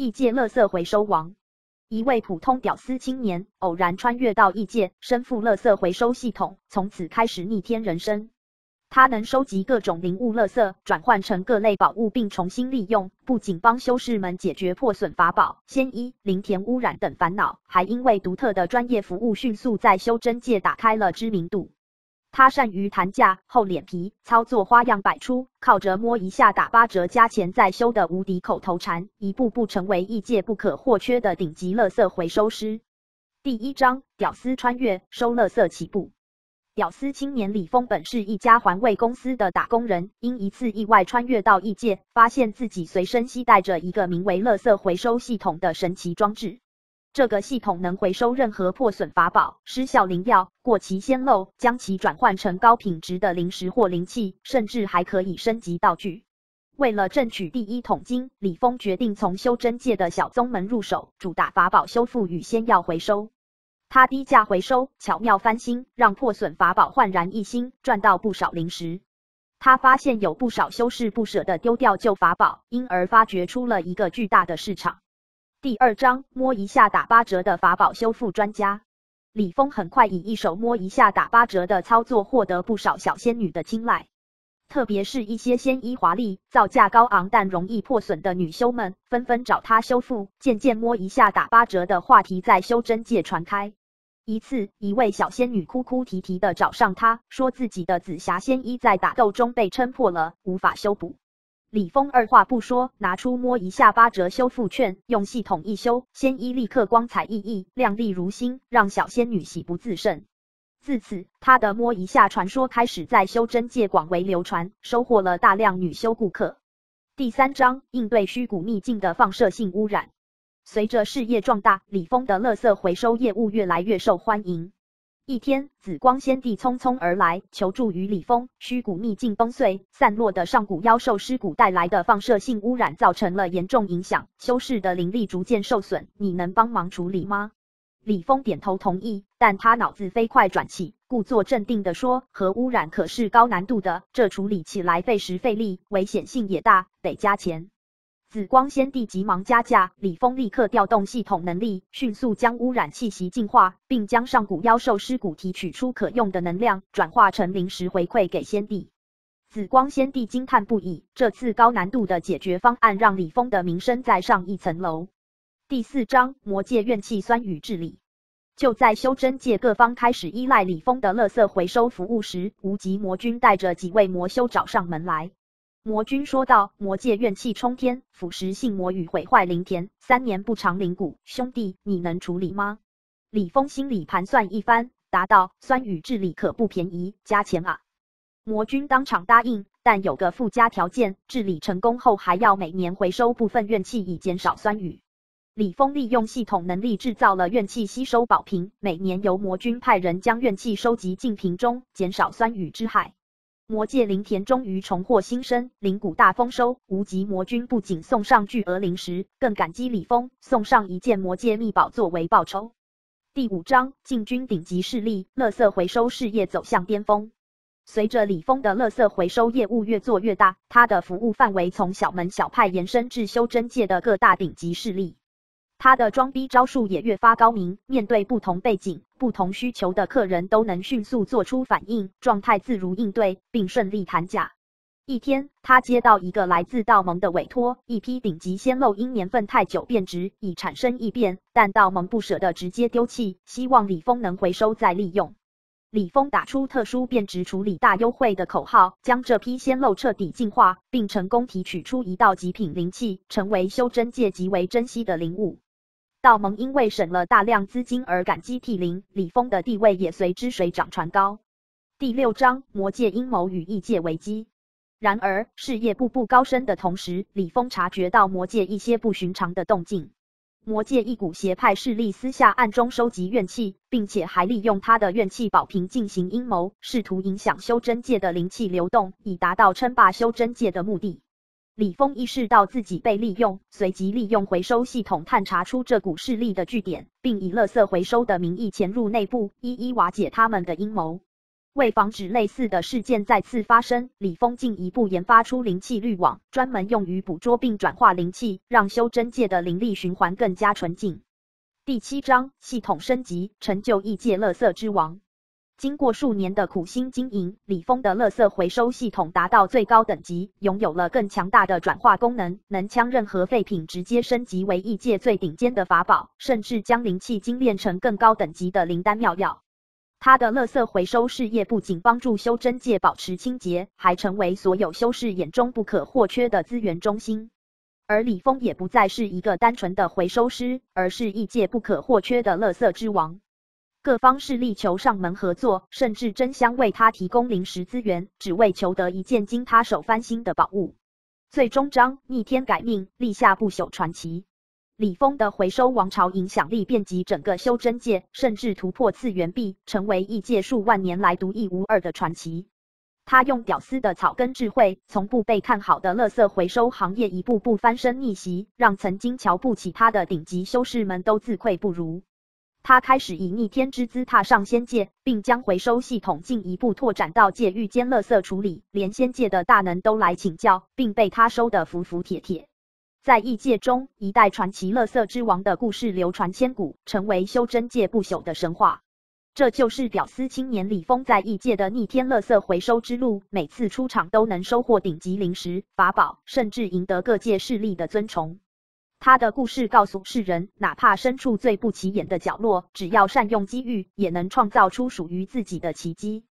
异界垃圾回收王，一位普通屌丝青年偶然穿越到异界，身负垃圾回收系统，从此开始逆天人生。他能收集各种灵物垃圾，转换成各类宝物，并重新利用，不仅帮修士们解决破损法宝、仙衣、灵田污染等烦恼，还因为独特的专业服务，迅速在修真界打开了知名度。他善于谈价、厚脸皮，操作花样百出，靠着摸一下打八折加钱再修的无敌口头禅，一步步成为异界不可或缺的顶级垃圾回收师。第一章：屌丝穿越收垃圾起步。屌丝青年李峰本是一家环卫公司的打工人，因一次意外穿越到异界，发现自己随身携带着一个名为垃圾回收系统的神奇装置。这个系统能回收任何破损法宝、失效灵药、过期鲜肉，将其转换成高品质的灵石或灵器，甚至还可以升级道具。为了挣取第一桶金，李峰决定从修真界的小宗门入手，主打法宝修复与仙药回收。他低价回收，巧妙翻新，让破损法宝焕然一新，赚到不少灵石。他发现有不少修士不舍得丢掉旧法宝，因而发掘出了一个巨大的市场。第二章摸一下打八折的法宝修复专家李峰很快以一手摸一下打八折的操作获得不少小仙女的青睐，特别是一些仙衣华丽、造价高昂但容易破损的女修们，纷纷找他修复。渐渐摸一下打八折的话题在修真界传开。一次，一位小仙女哭哭啼啼的找上他，说自己的紫霞仙衣在打斗中被撑破了，无法修补。李峰二话不说，拿出摸一下八折修复券，用系统一修，仙衣立刻光彩熠熠、亮丽如新，让小仙女喜不自胜。自此，他的摸一下传说开始在修真界广为流传，收获了大量女修顾客。第三章应对虚谷秘境的放射性污染。随着事业壮大，李峰的垃圾回收业务越来越受欢迎。一天，紫光仙帝匆匆而来，求助于李峰。虚谷秘境崩碎，散落的上古妖兽尸骨带来的放射性污染，造成了严重影响，修士的灵力逐渐受损。你能帮忙处理吗？李峰点头同意，但他脑子飞快转起，故作镇定地说：“核污染可是高难度的，这处理起来费时费力，危险性也大，得加钱。”紫光仙帝急忙加价，李峰立刻调动系统能力，迅速将污染气息净化，并将上古妖兽尸骨提取出可用的能量，转化成灵石回馈给仙帝。紫光仙帝惊叹不已，这次高难度的解决方案让李峰的名声再上一层楼。第四章魔界怨气酸雨治理。就在修真界各方开始依赖李峰的垃圾回收服务时，无极魔君带着几位魔修找上门来。魔君说道：“魔界怨气冲天，腐蚀性魔与毁坏灵田，三年不长灵骨。兄弟，你能处理吗？”李峰心里盘算一番，答道：“酸雨治理可不便宜，加钱啊！”魔君当场答应，但有个附加条件：治理成功后，还要每年回收部分怨气，以减少酸雨。李峰利用系统能力制造了怨气吸收宝瓶，每年由魔君派人将怨气收集进瓶中，减少酸雨之害。魔界灵田终于重获新生，灵谷大丰收。无极魔君不仅送上巨额灵石，更感激李峰，送上一件魔界秘宝作为报酬。第五章进军顶级势力，垃圾回收事业走向巅峰。随着李峰的垃圾回收业务越做越大，他的服务范围从小门小派延伸至修真界的各大顶级势力。他的装逼招数也越发高明，面对不同背景、不同需求的客人，都能迅速做出反应，状态自如应对，并顺利谈价。一天，他接到一个来自道盟的委托，一批顶级鲜肉因年份太久变质，已产生异变，但道盟不舍得直接丢弃，希望李峰能回收再利用。李峰打出特殊变质处理大优惠的口号，将这批鲜肉彻底净化，并成功提取出一道极品灵器，成为修真界极为珍惜的灵物。道盟因为省了大量资金而感激涕零，李峰的地位也随之水涨船高。第六章魔界阴谋与异界危机。然而事业步步高升的同时，李峰察觉到魔界一些不寻常的动静。魔界一股邪派势力私下暗中收集怨气，并且还利用他的怨气宝瓶进行阴谋，试图影响修真界的灵气流动，以达到称霸修真界的目的。李峰意识到自己被利用，随即利用回收系统探查出这股势力的据点，并以垃圾回收的名义潜入内部，一一瓦解他们的阴谋。为防止类似的事件再次发生，李峰进一步研发出灵气滤网，专门用于捕捉并转化灵气，让修真界的灵力循环更加纯净。第七章系统升级，成就异界乐色之王。经过数年的苦心经营，李峰的乐色回收系统达到最高等级，拥有了更强大的转化功能，能将任何废品直接升级为异界最顶尖的法宝，甚至将灵气精炼成更高等级的灵丹妙药。他的乐色回收事业不仅帮助修真界保持清洁，还成为所有修士眼中不可或缺的资源中心。而李峰也不再是一个单纯的回收师，而是异界不可或缺的乐色之王。各方势力求上门合作，甚至争相为他提供临时资源，只为求得一件经他手翻新的宝物。最终章逆天改命，立下不朽传奇。李峰的回收王朝影响力遍及整个修真界，甚至突破次元壁，成为异界数万年来独一无二的传奇。他用屌丝的草根智慧，从不被看好的垃圾回收行业一步步翻身逆袭，让曾经瞧不起他的顶级修士们都自愧不如。他开始以逆天之姿踏上仙界，并将回收系统进一步拓展到界域间垃圾处理，连仙界的大能都来请教，并被他收得服服帖帖。在异界中，一代传奇乐色之王的故事流传千古，成为修真界不朽的神话。这就是屌丝青年李峰在异界的逆天乐色回收之路，每次出场都能收获顶级灵石、法宝，甚至赢得各界势力的尊崇。他的故事告诉世人，哪怕身处最不起眼的角落，只要善用机遇，也能创造出属于自己的奇迹。